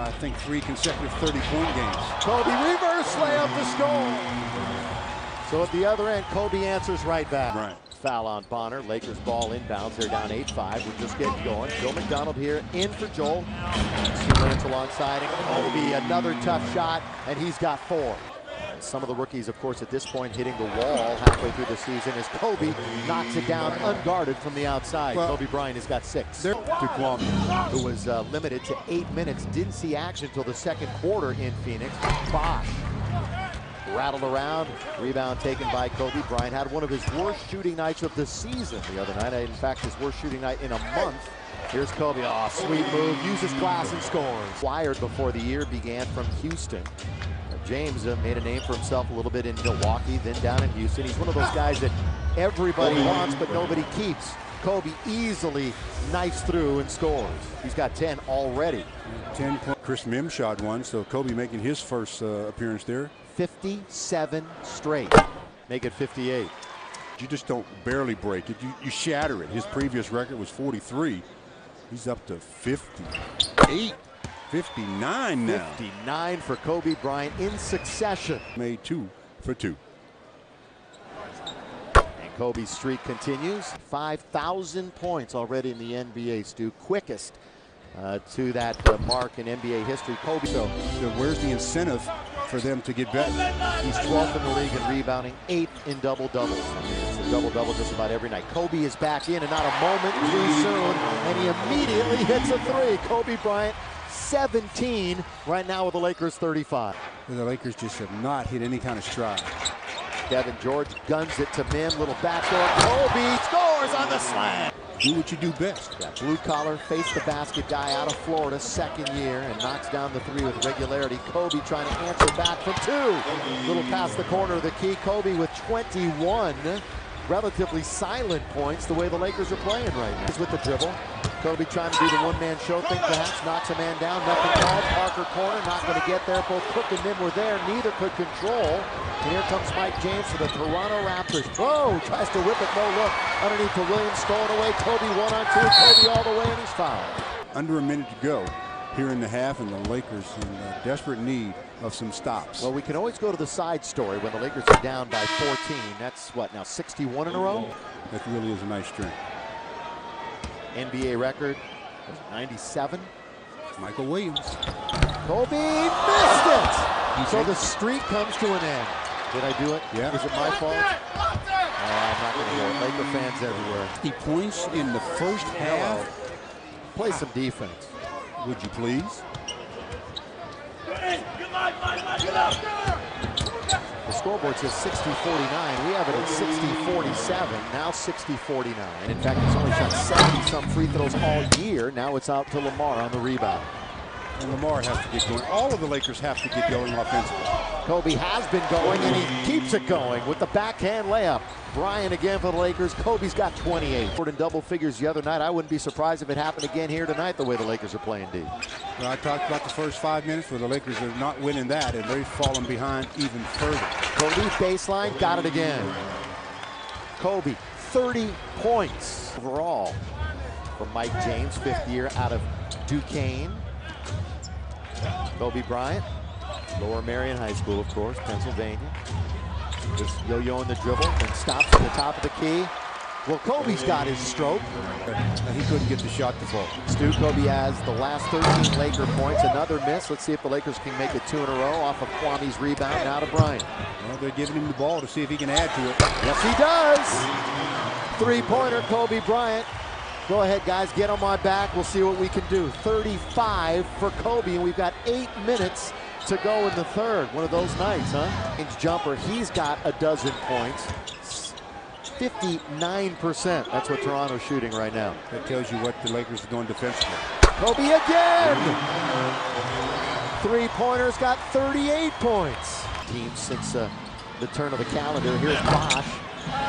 I think, three consecutive 30-point games. Kobe reverse layup to score. So at the other end, Kobe answers right back. Right. Foul on Bonner. Lakers ball inbounds. They're down 8-5. We're just getting going. Joe McDonald here in for Joel. Lantz alongside him. Kobe, another tough shot, and he's got four. Some of the rookies, of course, at this point hitting the wall halfway through the season as Kobe knocks it down unguarded from the outside. Well, Kobe Bryant has got six. To Kwame. Who was uh, limited to eight minutes, didn't see action until the second quarter in Phoenix. Bosh rattled around, rebound taken by Kobe. Bryant had one of his worst shooting nights of the season the other night. In fact, his worst shooting night in a month. Here's Kobe. Oh, sweet move. Uses glass and scores. Wired before the year began from Houston. James uh, made a name for himself a little bit in Milwaukee, then down in Houston. He's one of those guys that everybody wants, but nobody keeps. Kobe easily knifes through and scores. He's got 10 already. 10 point. Chris Mihm shot one, so Kobe making his first uh, appearance there. 57 straight. Make it 58. You just don't barely break it. You, you shatter it. His previous record was 43. He's up to 58. 59 now. 59 for Kobe Bryant in succession. Made two for two. And Kobe's streak continues. 5,000 points already in the NBA, Stu. Quickest uh, to that uh, mark in NBA history. Kobe. So, so where's the incentive for them to get better? He's 12th in the league in rebounding, 8th in double doubles. I mean, it's a double double just about every night. Kobe is back in and not a moment too soon, and he immediately hits a three. Kobe Bryant 17 right now with the Lakers 35. The Lakers just have not hit any kind of stride. Devean George guns it to Mihm, little backdoor. Kobe scores on the slam. Do what you do best. That blue collar, face the basket guy out of Florida, second year, and knocks down the three with regularity. Kobe trying to answer back from two. Little past the corner of the key. Kobe with 21 relatively silent points the way the Lakers are playing right now. He's with the dribble. Kobe trying to do the one-man show thing, perhaps knocks a man down. Nothing called. Parker corner, not going to get there. Both Cook and Mihm were there. Neither could control. And here comes Mike James for the Toronto Raptors. Whoa, tries to whip it, no look. Underneath to Williams, stolen away. Kobe one on two. Kobe all the way, and he's fouled. Under a minute to go here in the half, and the Lakers in uh, desperate need of some stops. Well, we can always go to the side story when the Lakers are down by 14. That's what now 61 in a row. That really is a nice string. NBA record 97. Michael Williams. Kobe missed it. So the streak comes to an end. Did I do it? Yeah. Is it my fault? Oh, I'm not going to hear it. Laker fans everywhere. He points in the first half. Play some defense. Would you please? The scoreboard says 60-49. We have it at 60-47. Now 60-49. In fact, he's only shot 70-some free throws all year. Now it's out to Lamar on the rebound. And Lamar has to get going. All of the Lakers have to get going offensively. Kobe has been going, and he keeps it going with the backhand layup. Bryant again for the Lakers. Kobe's got 28. In double figures the other night. I wouldn't be surprised if it happened again here tonight the way the Lakers are playing D. Well, I talked about the first five minutes where the Lakers are not winning that, and they've fallen behind even further. Kobe baseline, got it again. Kobe, 30 points overall from Mike James, fifth year out of Duquesne. Kobe Bryant, Lower Merion High School, of course, Pennsylvania. Just yo-yo in the dribble and stops at the top of the key. Well, Kobe's got his stroke. And he couldn't get the shot to fall. Stu Kobe has the last 13 Laker points. Another miss. Let's see if the Lakers can make it two in a row off of Kwame's rebound. Now to Bryant. Well, they're giving him the ball to see if he can add to it. Yes, he does. Three-pointer, Kobe Bryant. Go ahead, guys. Get on my back. We'll see what we can do. 35 for Kobe, and we've got eight minutes to go in the third. One of those nights, huh? Jumper, he's got a dozen points. 59%. That's what Toronto's shooting right now. That tells you what the Lakers are doing defensively. Kobe again! Three-pointers got 38 points. Team since uh, the turn of the calendar. Here's Bosh.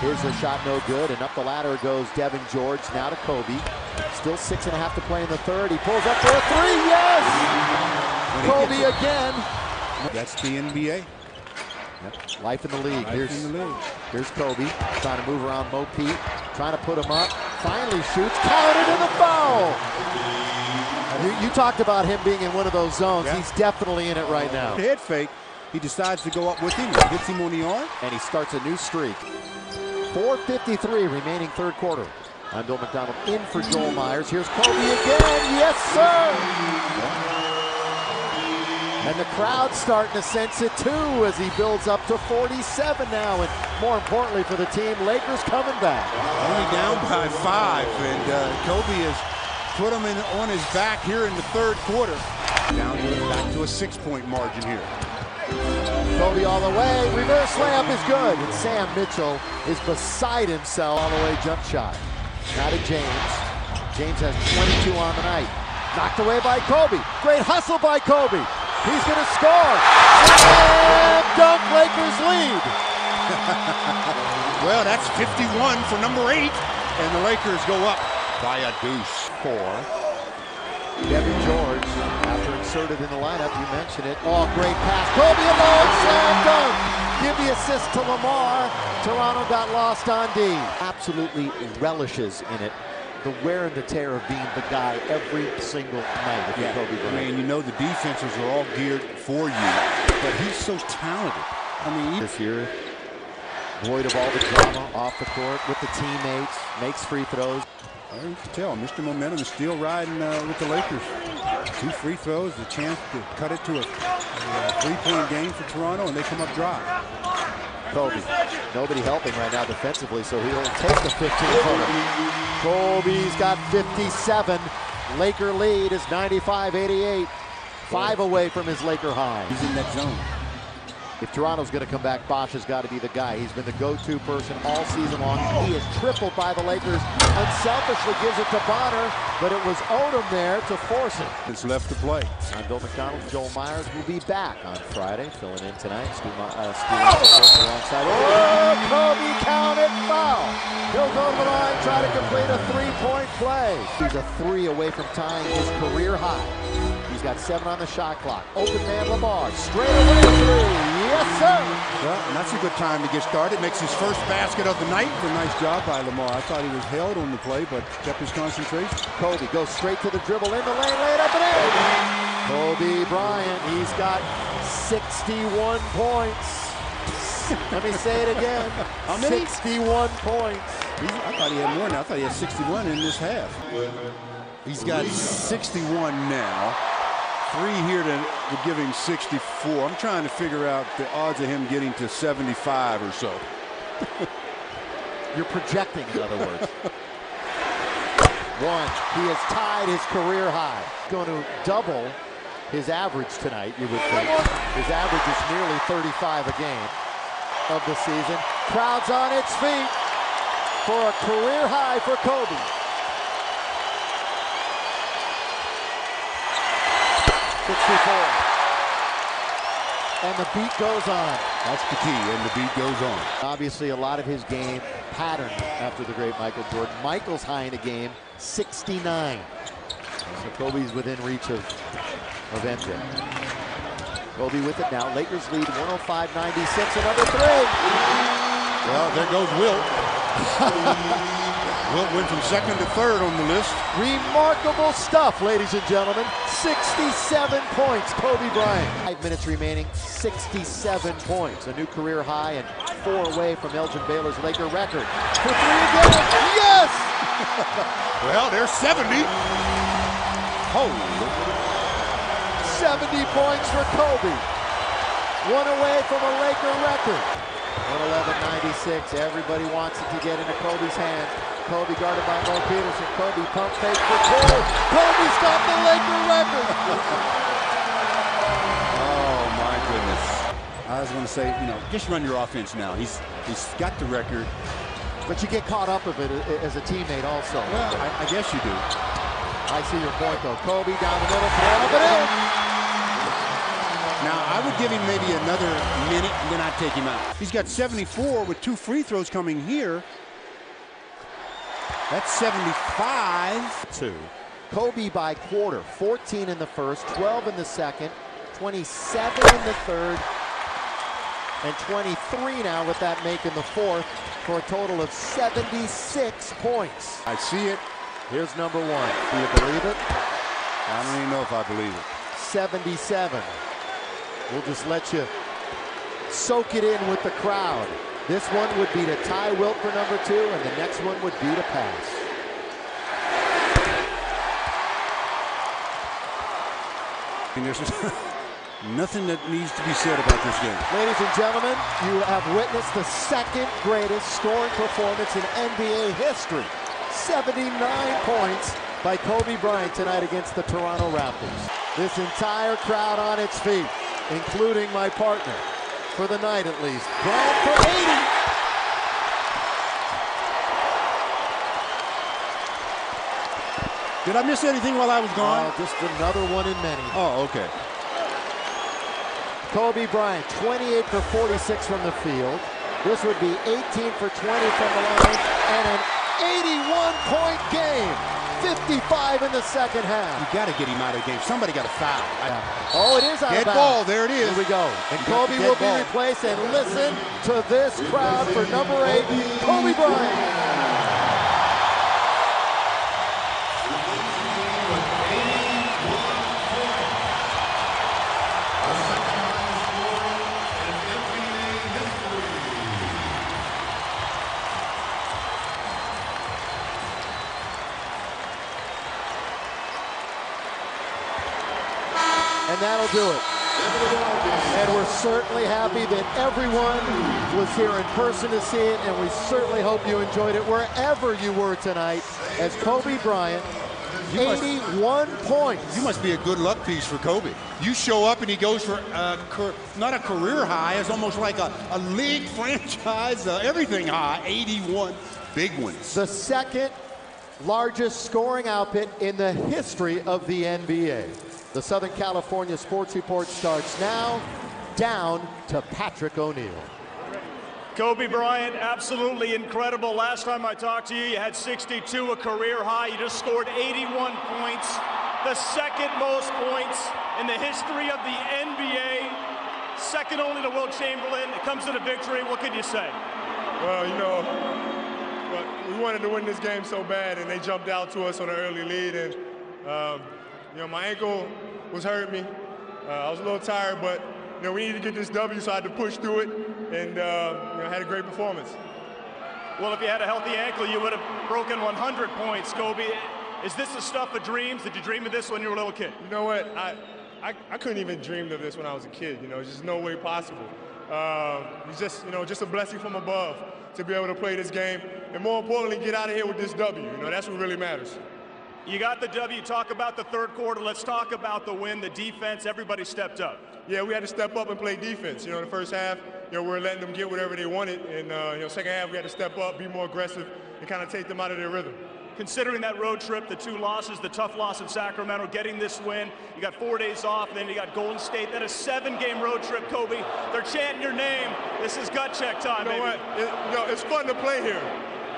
Here's a shot no good, and up the ladder goes Devean George. Now to Kobe. Still six and a half to play in the third. He pulls up for a three. Yes! Kobe again. That's the NBA. Yep. Life in the league. Life here's, in the league. here's Kobe trying to move around Mo Pete, trying to put him up. Finally shoots. Counted in the foul. You, you talked about him being in one of those zones. Yeah. He's definitely in it right now. Head fake. He decides to go up with him. Hits him on the arm. And he starts a new streak. 4.53 remaining third quarter. I'm Bill McDonald in for Joel Meyers. Here's Kobe again. Yes, sir. And the crowd's starting to sense it too as he builds up to 47 now. And more importantly for the team, Lakers coming back. Only down by five, and uh, Kobe has put him in, on his back here in the third quarter. Down to back to a six-point margin here. Kobe all the way. Reverse layup is good. And Sam Mitchell is beside himself all the way jump shot. Now to James. James has 22 on the night. Knocked away by Kobe. Great hustle by Kobe. He's going to score. Slam dunk Lakers lead. Well, that's 51 for number eight, and the Lakers go up by a deuce. Four. Devean George, after inserted in the lineup, you mentioned it. Oh, great pass. Kobe alone, slam dunk. Give the assist to Lamar. Toronto got lost on D. Absolutely relishes in it. The wear and the tear of being the guy every single night if you're Kobe I mean, you know the defenses are all geared for you, but he's so talented. I mean, this year, void of all the drama off the court with the teammates, makes free throws. Well, you can tell, Mr. Momentum is still riding uh, with the Lakers. Two free throws, the chance to cut it to a, a three-point game for Toronto, and they come up dry. Kobe. Nobody helping right now defensively, so he'll take the 15 footer. Kobe's got 57. Laker lead is 95-88. Five away from his Laker high. He's in that zone. If Toronto's going to come back, Bosh has got to be the guy. He's been the go-to person all season long. He is tripled by the Lakers. Unselfishly gives it to Bonner, but it was Odom there to force it. It's left to play. I'm Bill McDonald. Joel Meyers will be back on Friday, filling in tonight. Stu, Ma- uh, Stu Russell alongside. Oh, Kobe counted foul. He'll go to the line, try to complete a three-point play. He's a three away from tying his career high. He's got seven on the shot clock. Open man Lamar, straight away three. Yes, sir. Well, and that's a good time to get started. Makes his first basket of the night. A nice job by Lamar. I thought he was held on the play, but kept his concentration. Kobe goes straight to the dribble in the lane, laid up and in. Kobe Bryant, he's got 61 points. Let me say it again. How many? 61 points. He's, I thought he had more now. I thought he had 61 in this half. He's got 61 now. Three here to, to give him 64. I'm trying to figure out the odds of him getting to 75 or so. You're projecting, in other words. One. He has tied his career high. Going to double his average tonight, you would think. His average is nearly 35 a game of the season. Crowd's on its feet for a career high for Kobe. 64. And the beat goes on. That's the key, and the beat goes on. Obviously, a lot of his game patterned after the great Michael Jordan. Michael's high in a game, 69. So Kobe's within reach of, of MJ. Kobe with it now. Lakers lead 105-96. Another three. Well, there goes Wilt. Wilt went from second to third on the list. Remarkable stuff, ladies and gentlemen. 67 points, Kobe Bryant. Five minutes remaining, 67 points. A new career high and four away from Elgin Baylor's Laker record. For three again. Yes! Well, there's 70. Holy. 70 points for Kobe. One away from a Laker record. 111.96. Everybody wants it to get into Kobe's hands. Kobe guarded by Mo Peterson. Kobe pump fake for two. Kobe's got the Laker record. Oh, my goodness. I was going to say, you know, just run your offense now. He's He's got the record. But you get caught up with it uh, as a teammate also. Well, I, I guess you do. I see your point though. Kobe down the middle, throw up and in. Now, I would give him maybe another minute, and then I'd take him out. He's got 74 with two free throws coming here. That's 75. Two. Kobe by quarter, 14 in the first, 12 in the second, 27 in the third, and 23 now with that make in the fourth for a total of 76 points. I see it. Here's number one. Do you believe it? I don't even know if I believe it. 77. We'll just let you soak it in with the crowd. This one would be to tie Wilt for number two, and the next one would be to pass. There's nothing that needs to be said about this game. Ladies and gentlemen, you have witnessed the second greatest scoring performance in NBA history. 79 points by Kobe Bryant tonight against the Toronto Raptors. This entire crowd on its feet, including my partner, for the night at least. Bryant for 80. Did I miss anything while I was gone? Oh, just another one in many. Oh, okay. Kobe Bryant, 28 for 46 from the field. This would be 18 for 20 from the line and an 81-point game. 55 in the second half. You got to get him out of the game. Somebody got to foul. Oh, it is out Dead of bounds. ball. There it is. Here we go. And Kobe will dead be replaced. And listen to this crowd for number eight, Kobe Bryant. That'll do it. And we're certainly happy that everyone was here in person to see it, and we certainly hope you enjoyed it wherever you were tonight as Kobe Bryant, You must- 81 points. You must be a good luck piece for Kobe. You show up and he goes for a, not a career high, it's almost like a, a league franchise, uh, everything high, 81 big ones. the second largest scoring output in the history of the NBA. The Southern California Sports Report starts now, down to Patrick O'Neal. Kobe Bryant, absolutely incredible. Last time I talked to you, you had 62, a career high. You just scored 81 points, the second most points in the history of the NBA, second only to Wilt Chamberlain. It comes to the victory. What can you say? Well, you know, we wanted to win this game so bad, and they jumped out to us on an early lead. And um, you know, my ankle was hurting me. Uh, I was a little tired, but you know, we needed to get this W, so I had to push through it, and uh, you know, had a great performance. Well, if you had a healthy ankle, you would have broken 100 points, Kobe. Is this the stuff of dreams? Did you dream of this when you were a little kid? You know what? I, I, I couldn't even dream of this when I was a kid. You know, it's just no way possible. Um, it's just, you know, just a blessing from above to be able to play this game, and more importantly, get out of here with this W. You know, that's what really matters. You got the W. Talk about the third quarter. Let's talk about the win, the defense. Everybody stepped up. Yeah, we had to step up and play defense. You know, in the first half, you know, we were letting them get whatever they wanted, and uh, you know, second half we had to step up, be more aggressive, and kind of take them out of their rhythm. Considering that road trip, the two losses, the tough loss in Sacramento, getting this win, you got four days off, and then you got Golden State. That a seven-game road trip, Kobe. They're chanting your name. This is gut check time, You know baby. what? It, you know, it's fun to play here.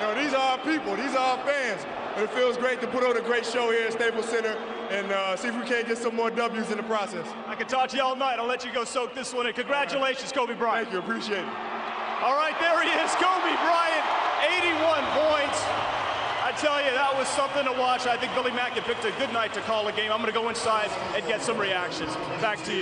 You know, these are our people, these are our fans, and it feels great to put on a great show here at Staples Center and uh, see if we can't get some more W's in the process. I could talk to you all night. I'll let you go soak this one in. Congratulations, Kobe Bryant. Thank you, appreciate it. All right, there he is, Kobe Bryant, 81 points. I tell you, that was something to watch. I think Billy Mack picked a good night to call a game. I'm going to go inside and get some reactions. Back to you.